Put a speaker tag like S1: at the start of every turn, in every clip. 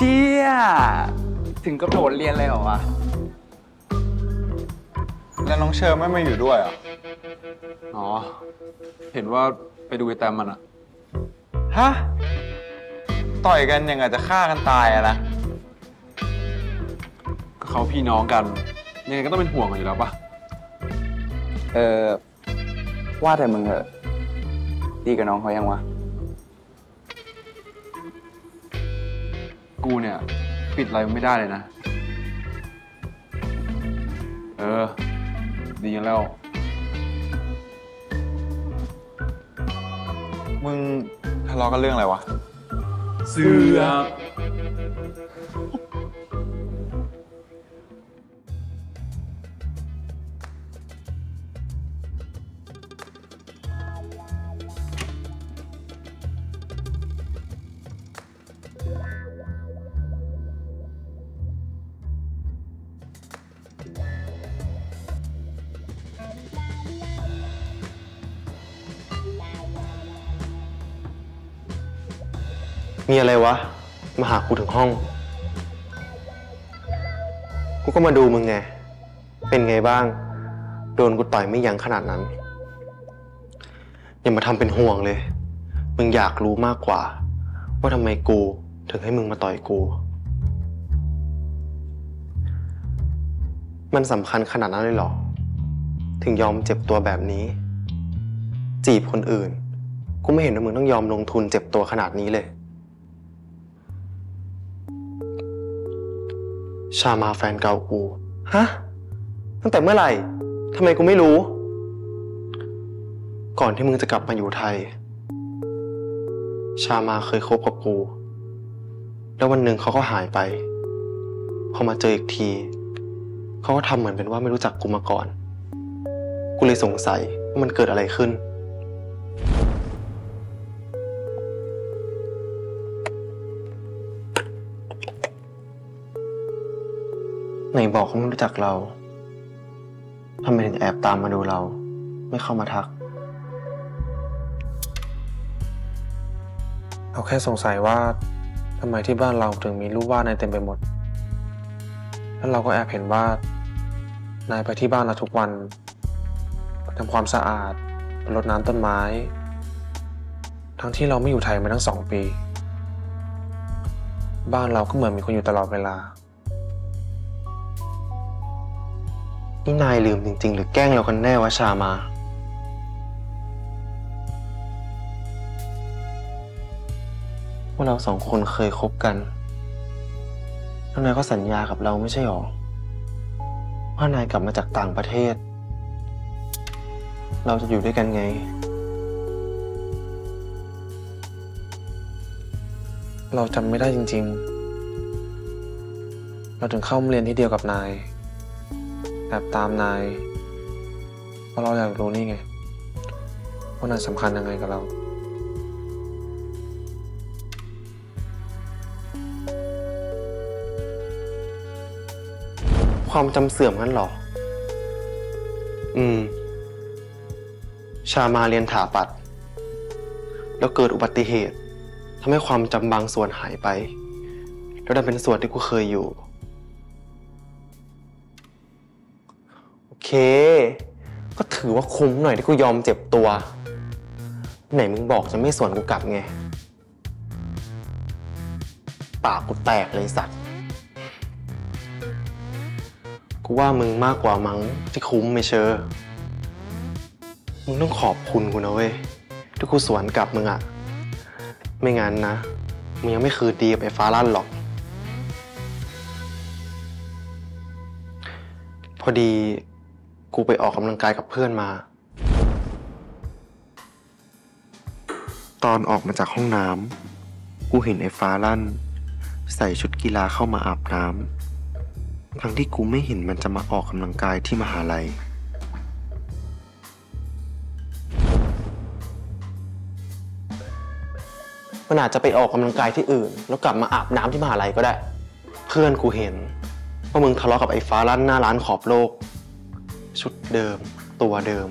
S1: ชี่ย ถึงกระโดดเรียนเลยเหรอวะ
S2: แล้วน้องเชอร์ไม่มาอยู่ด้วยเหรอะ
S3: อ๋อ เห็นว่าไปดูไอ้แตมมันอะ
S2: ฮะ ต่อยกันยังไงจะฆ่ากันตายอะนะ
S3: ก็เขาพี่น้องกัน ยังไงก็ต้องเป็นห่วงกันอยู่แล้วปะ
S1: เออ ว่าแต่มึงเหอะดีกับน้องเขายังวะ
S3: กูเนี่ย ปิดอะไรมึงไม่ได้เลยนะ เออ ดีแล้ว
S2: มึงทะเลาะกันเรื่องอะไรวะ
S3: เสือ
S4: มีอะไรวะ มาหากูถึงห้อง กูก็มาดูมึงไง เป็นไงบ้าง โดนกูต่อยไม่ยั้งขนาดนั้น อย่ามาทำเป็นห่วงเลย มึงอยากรู้มากกว่า ว่าทำไมกูถึงให้มึงมาต่อยกู มันสำคัญขนาดนั้นเลยเหรอ ถึงยอมเจ็บตัวแบบนี้ จีบคนอื่น กูไม่เห็นว่ามึงต้องยอมลงทุนเจ็บตัวขนาดนี้เลย ชามาแฟนเก่ากู ฮะ ตั้งแต่เมื่อไหร่ทำไมกูไม่รู้ ก่อนที่มึงจะกลับมาอยู่ไทย ชามาเคยคบกับกู แล้ววันหนึ่งเขาก็หายไป พอมาเจออีกที เขาก็ทำเหมือนเป็นว่าไม่รู้จักกูมาก่อน กูเลยสงสัยว่ามันเกิดอะไรขึ้น ไหนบอกเขาไม่รู้จักเราทำไมถึงแอบตามมาดูเรา ไม่เข้ามาทัก เราแค่สงสัยว่าทำไมที่บ้านเราถึงมีรูปวาดนายเต็มไปหมด แล้วเราก็แอบเห็นว่านายไปที่บ้านเราทุกวันทำความสะอาดรดน้ำต้นไม้ ทั้งที่เราไม่อยู่ไทยมาตั้งสองปี บ้านเราก็เหมือนมีคนอยู่ตลอดเวลา นี่นายลืมจริง ๆ หรือแกล้งเรากันแน่วะชามา ว่าเราสองคนเคยคบกัน แล้วนายก็สัญญากับเราไม่ใช่หรอ ว่านายกลับมาจากต่างประเทศ เราจะอยู่ด้วยกันไง เราจำไม่ได้จริง ๆ เราถึงเข้ามาเรียนที่เดียวกับนาย แอบตามนาย เพราะเราอยากรู้นี่ไง ว่านายสำคัญยังไงกับเรา ความจำเสื่อมงั้นหรอ อืม ชามาเรียนถาปัด แล้วเกิดอุบัติเหตุทำให้ความจำบางส่วนหายไป แล้วดันเป็นส่วนที่กูเคยอยู่ เค ก็ถือว่าคุ้มหน่อยที่กูยอมเจ็บตัว ไหนมึงบอกจะไม่สวนกูกลับไง ปากกูแตกเลยสัตว์ กูว่ามึงมากกว่ามั้งที่คุ้มไม่เชอมึงต้องขอบคุณกูนะเว้ยที่กูสวนกลับมึงอะไม่งั้นนะ มึงยังไม่คืนดีกับไอ้ฟ้าลั่นหรอก พอดี กูไปออกกำลังกายกับเพื่อนมา ตอนออกมาจากห้องน้ำกูเห็นไอ้ฟ้าลั่น ใส่ชุดกีฬาเข้ามาอาบน้ำทั้งที่กูไม่เห็นมันจะมาออกกำลังกายที่มหาลัย มันอาจจะไปออกกำลังกายที่อื่น แล้วกลับมาอาบน้ำที่มหาลัยก็ได้ เพื่อนกูเห็นว่ามึงทะเลาะกับไอ้ฟ้าลั่นหน้าร้านขอบโลก ชุดเดิม ตัวเดิม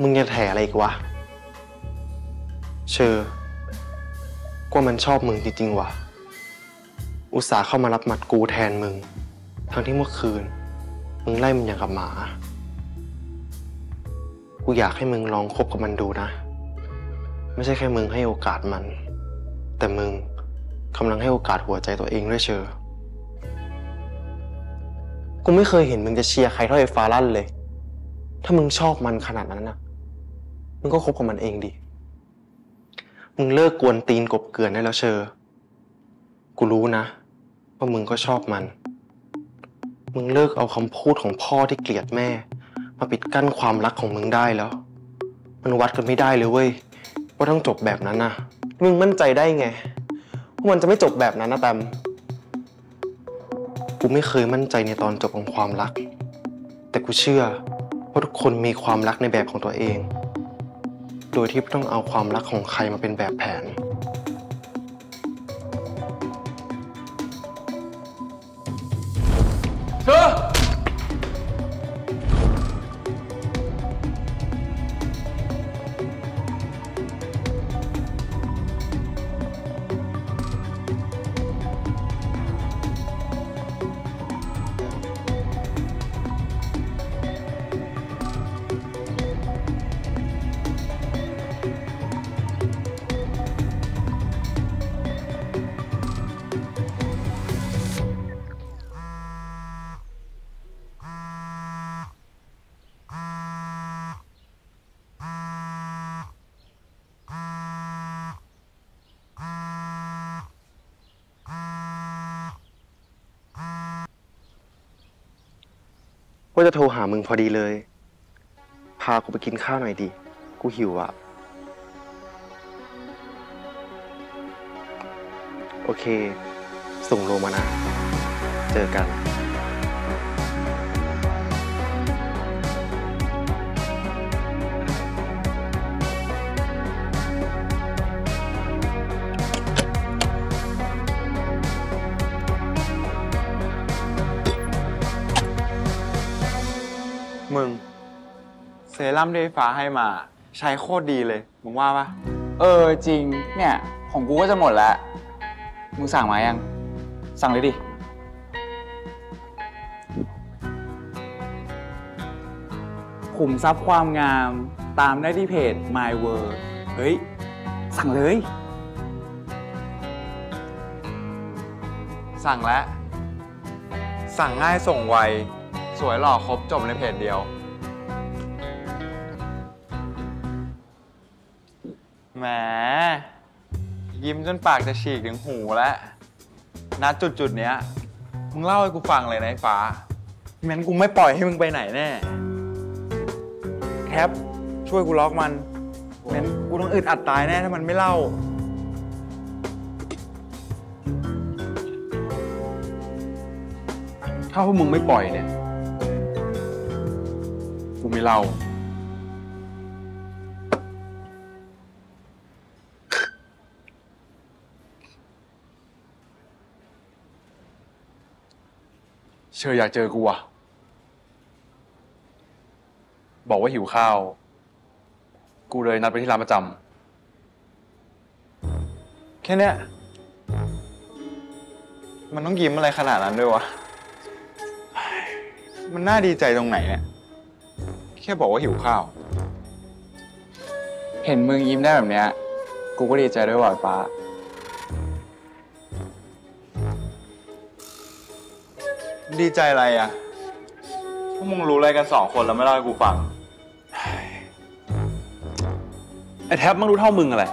S4: มึงจะแถอะไรอีกวะ เชอร์กว่ามันชอบมึงจริงๆวะอุตส่าห์เข้ามารับหมัดกูแทนมึง ทั้งที่เมื่อคืน มึงไล่มันอย่างกับหมา กูอยากให้มึงลองคบกับมันดูนะ ไม่ใช่แค่มึงให้โอกาสมัน แต่มึงกำลังให้โอกาสหัวใจตัวเองด้วยเชอ กูไม่เคยเห็นมึงจะเชียร์ใครเท่าไอ้ฟาลั่นเลย ถ้ามึงชอบมันขนาดนั้นนะมึงก็คบกับมันเองดิ มึงเลิกกวนตีนกบเกลื่อนได้แล้วเชอ กูรู้นะว่ามึงก็ชอบมัน มึงเลิกเอาคำพูดของพ่อที่เกลียดแม่ มาปิดกั้นความรักของมึงได้แล้ว มันวัดกันไม่ได้เลยเว้ยว่าต้องจบแบบนั้นนะมึงมั่นใจได้ไงว่ามันจะไม่จบแบบนั้นนะแตม กูไม่เคยมั่นใจในตอนจบของความรัก แต่กูเชื่อว่าทุกคนมีความรักในแบบของตัวเอง โดยที่ไม่ต้องเอาความรักของใครมาเป็นแบบแผน ว่าจะโทรหามึงพอดีเลย พากูไปกินข้าวหน่อยดิ กูหิวอะโอเค ส่งโลมานะ เจอกัน
S2: มึง เซรั่มที่ไอ้ฟ้าให้มา ใช้โคตรดีเลย มึงว่าปะ
S1: เออจริง เนี่ย ของกูก็จะหมดแล้ว มึงสั่งมายัง สั่งเลยดิ ขุมทรัพย์ความงามตามได้ที่เพจ My World เฮ้ย สั่งเลย
S2: สั่งแล้ว สั่งง่ายส่งไว สวยหล่อครบจบในเพจเดียว แหม ยิ้มจนปากจะฉีกถึงหูแล้วณจุดจุดๆเนี้ย มึงเล่าให้กูฟังเลยนะไอ้ฟ้าไม่งั้นกูไม่ปล่อยให้มึงไปไหนแน่ แคป ช่วยกูล็อกมันไม่งั้นกูต้องอึดอัดตายแน่ถ้ามันไม่เล่า
S3: ถ้าพวกมึงไม่ปล่อยเนี่ย ไม่เล่า เชออยากเจอกูอะ บอกว่าหิวข้าว กูเลยนัดไปที่ร้านประจำ
S2: แค่เนี้ยมันต้องยิ้มอะไรขนาดนั้นด้วยวะ มันน่าดีใจตรงไหนเนี่ย แค่บอกว่าหิวข้าว
S1: เห็นมึงยิ้มได้แบบเนี้ย กูก็ดีใจด้วยว่ะฟ้า
S2: ดีใจอะไรอะพวกมึงรู้อะไรกันสองคนแล้วไม่เล่าให้กูฟังำ
S3: ไอ้แท็บมันรู้เท่ามึงอะไร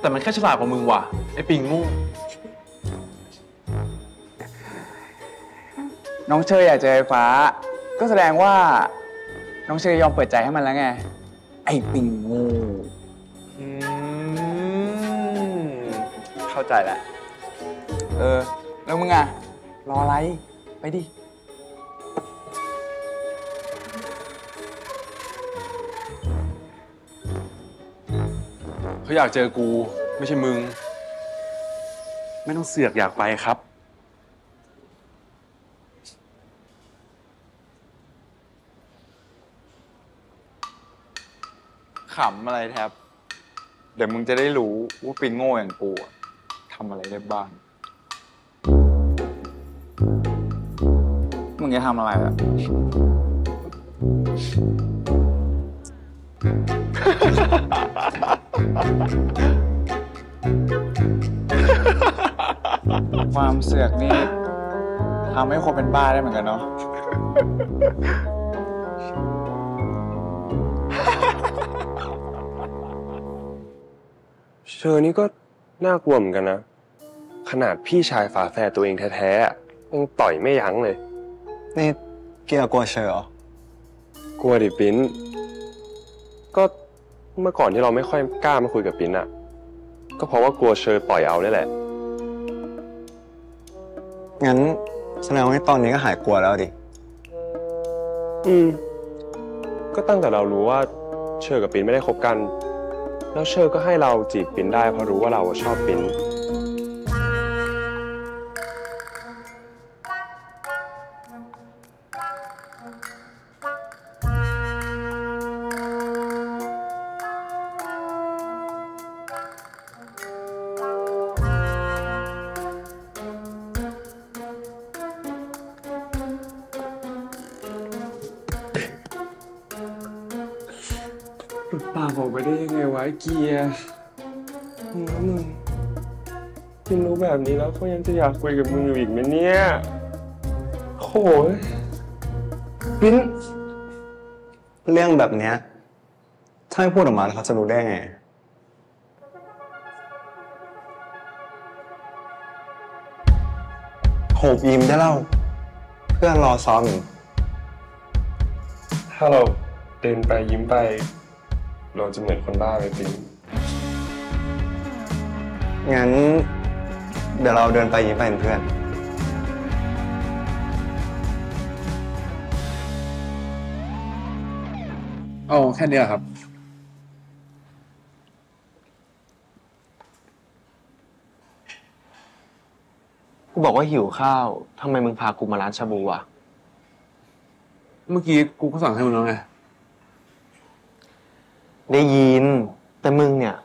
S3: แต่มันแค่ฉลาดกว่ามึงว่ะ ไอ้ปิงโงู
S1: น้องเชยอยากเจอไอ้ฟ้า ก็แสดงว่า น้องเชยยอมเปิดใจให้มันแล้วไง ไอ้ปิงงู
S2: อืมเข้าใจแล้ว
S1: เออ แล้วมึงอะรออะไรไปดิ
S3: เขาอยากเจอกู ไม่ใช่มึง ไม่ต้องเสือกอยากไปครับ
S2: ขำอะไรแทบเดี๋ยวมึงจะได้รู้ว่าปิงโง่อย่างกูทำอะไรได้บ้าง มึง
S1: จะทำอะไรอะ ความเสือกนี่ทำให้คนเป็นบ้าได้เหมือนกันเนาะ
S5: เชอนี่ก็น่ากลัวเหมือนกันนะ ขนาดพี่ชายฝาแฝดตัวเองแท้ๆอะยังต่อยไม่ยั้งเลย
S6: นี่เกียร์กลัวเชอเหรอ
S5: กลัวดิปิ้น ก็เมื่อก่อนที่เราไม่ค่อยกล้ามาคุยกับปิ้นอะก็เพราะว่ากลัวเชอต่อยเอานี่แหละ
S6: งั้นแสดงว่าตอนนี้ก็หายกลัวแล้วดิ
S5: อืม ก็ตั้งแต่เรารู้ว่าเชอกับปิ้นไม่ได้คบกัน แล้วเชอร์ก็ให้เราจีบปิ้นได้เพราะรู้ว่าเราชอบปิ้น
S3: ปากออกไปได้ยังไงวะไอ้เกียร์
S5: มึงมึงปิ้นรู้แบบนี้แล้วเขายังจะอยากคุยกับมึงอยู่อีกไหมเนี่ยโอ้ย
S6: ปิ้นเรื่องแบบเนี้ยถ้าไม่พูดออกมาแล้วเขาจะรู้ได้ไง โหบยิ้มได้เล่า เพื่อนรอซ้อมอยู่
S5: ถ้าเราเดินไปยิ้มไป เราจะเหมือนคนบ้าไปปิ้น
S6: งั้น เดี๋ยวเราเดินไปยิ้มไปเป็นเพื่อน
S3: เอาแค่เนี้ยครับ
S4: กูบอกว่าหิวข้าวทำไมมึงพากูมาร้านชาบูอะ
S3: เมื่อกี้กูก็สั่งให้มึงแล้วไง
S4: ได้ยิน แต่มึงเนี่ย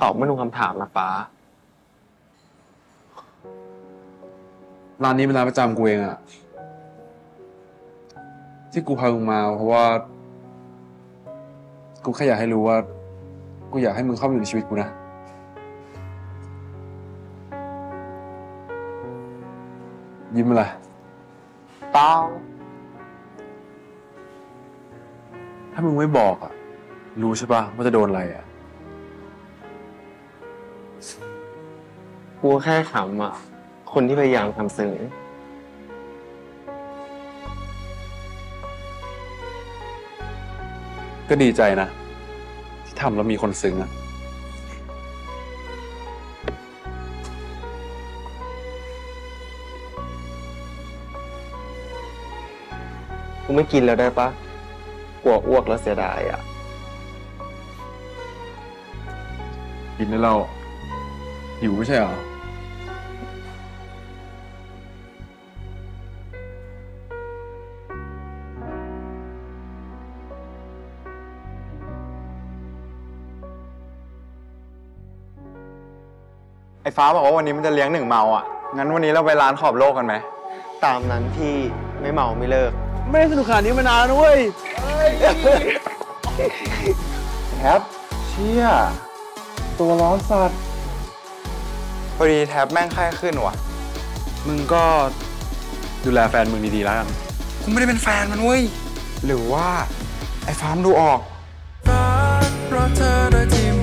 S4: ตอบไม่ลงคำถามนะป้า
S3: ร้านนี้เป็นร้านประจำกูเองอะที่กูพามึงมา เพราะว่า กูแค่อยากให้รู้ว่า กูอยากให้มึงเข้ามาอยู่ในชีวิตกูนะ ยิ้มอะไร
S4: เป้า
S3: ถ้ามึงไม่บอกอะ รู้ใช่ปะว่าจะโดนอะไรอะ
S4: กูแค่ขำอะ คนที่พยายามทำซึ้ง
S3: ก็ดีใจนะ ที่ทำแล้วมีคนซึ้งอะ
S4: กูไม่กินแล้วได้ปะกลัวอ้วกแล้วเสียดายอะ
S3: กินได้เราหิวไม่ใช่เหรอ
S2: ไอ้ฟ้าบอกว่าวันนี้มันจะเลี้ยงหนึ่งเมาอะ งั้นวันนี้เราไปร้านขอบโลกกันไหม
S4: ตามนั้นพี่ไม่เมาไม่เลิก
S3: ไม่ได้สนุกขนาดนี้มานานแล้วเว้ย
S1: แท็บเชี่ย ตัวร้อนสัตว์
S2: พอดีแท็บแม่งไข้ขึ้นว่ะ
S3: มึงก็ดูแลแฟนมึงดีๆแล้วกัน
S2: กูไม่ได้เป็นแฟนมันเว้ย หรือว่า ไอ้ฟ้ามนดูออก
S7: เพราะเธอโดยที่